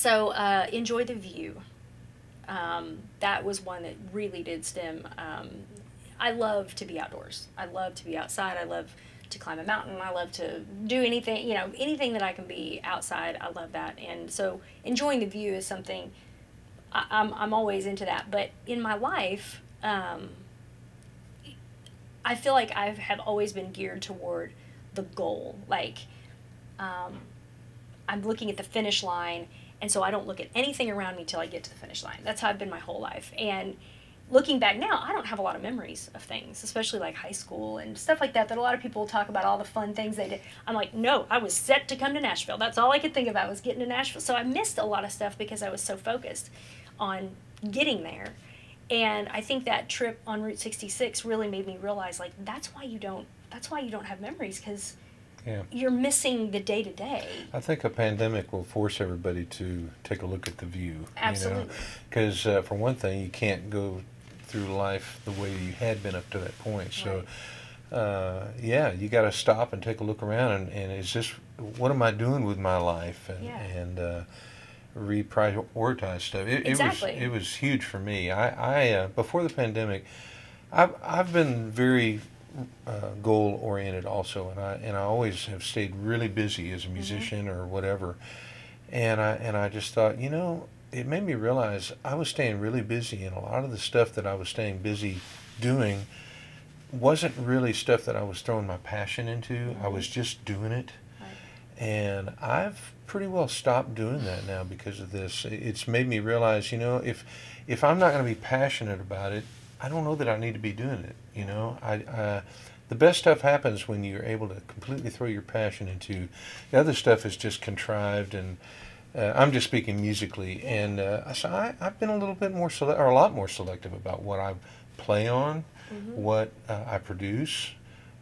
So uh, enjoy the view. Um, that was one that really did stem. Um, I love to be outdoors. I love to be outside. I love to climb a mountain. I love to do anything, you know, anything that I can be outside. I love that. And so enjoying the view is something I, I'm, I'm always into that. But in my life, um, I feel like I have always been geared toward the goal. Like, um, I'm looking at the finish line, and so I don't look at anything around me till I get to the finish line. That's how I've been my whole life. And looking back now, I don't have a lot of memories of things, especially like high school and stuff like that. That a lot of people talk about all the fun things they did. I'm like, no, I was set to come to Nashville. That's all I could think about was getting to Nashville. So I missed a lot of stuff because I was so focused on getting there. And I think that trip on Route 66 really made me realize like that's why you don't that's why you don't have memories because Yeah. you're missing the day to day. I think a pandemic will force everybody to take a look at the view. Absolutely. Because uh, for one thing, you can't go through life the way you had been up to that point. So, uh, yeah, you got to stop and take a look around. And, and is this what am I doing with my life? And, Yeah. and uh, reprioritize stuff. It, Exactly. it was it was huge for me. I, I uh, before the pandemic, I've I've been very uh, goal oriented also, and I and I always have stayed really busy as a musician or whatever. And I and I just thought, you know, it made me realize I was staying really busy, and a lot of the stuff that I was staying busy doing wasn't really stuff that I was throwing my passion into. I was just doing it. Right. And I've pretty well stopped doing that now because of this. It's made me realize, you know, if if I'm not going to be passionate about it, I don't know that I need to be doing it. You know, I uh, the best stuff happens when you're able to completely throw your passion into. The other stuff is just contrived and. Uh, I'm just speaking musically, and uh, so I, I've been a little bit more sele- or a lot more selective about what I play on, what uh, I produce,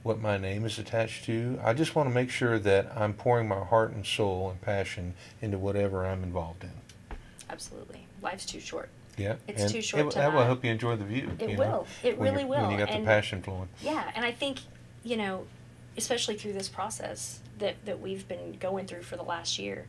what my name is attached to. I just want to make sure that I'm pouring my heart and soul and passion into whatever I'm involved in. Absolutely. Life's too short. Yeah, It's and too short It, that will help you enjoy the view. It will. know, It really will. When you got And- the passion flowing. Yeah, and I think, you know, especially through this process that, that we've been going through for the last year,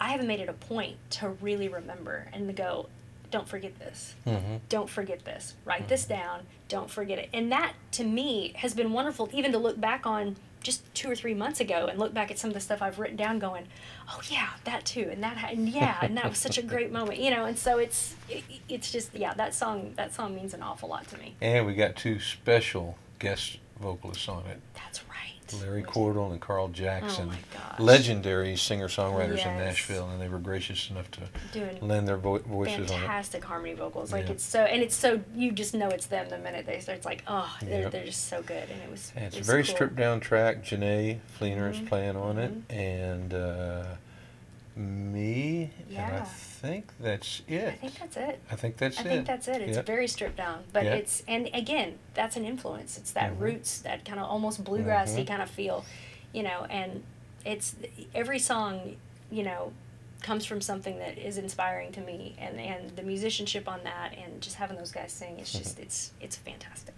I haven't made it a point to really remember and to go, don't forget this. hmm Don't forget this. Write this down. Don't forget it. And that, to me, has been wonderful, even to look back on just two or three months ago and look back at some of the stuff I've written down, going, oh yeah, that too, and that, and yeah, and that was such a great moment, you know. And so it's, it, it's just, yeah, that song, that song means an awful lot to me. And we got two special guest vocalists on it. That's right. Larry Cordle and Carl Jackson, Oh my gosh. legendary singer-songwriters in Nashville, and they were gracious enough to Doing lend their vo- voices on it. fantastic harmony vocals. Like Yeah. it's so, and it's so you just know it's them the minute they start. It's like, oh, they're, Yep. they're just so good, and it was. And it's it a very cool. stripped down track. Jenee Fleenor is Mhm. playing on it, Mhm. and uh, me, and I think that's it. I think that's it. I think that's I it. think that's it. It's Yep. very stripped down, but Yep. it's and again, that's an influence. It's that Mhm. roots, that kind of almost bluegrassy Mhm. kind of feel, you know. And it's every song, you know, comes from something that is inspiring to me, and and the musicianship on that, and just having those guys sing, it's just it's it's fantastic.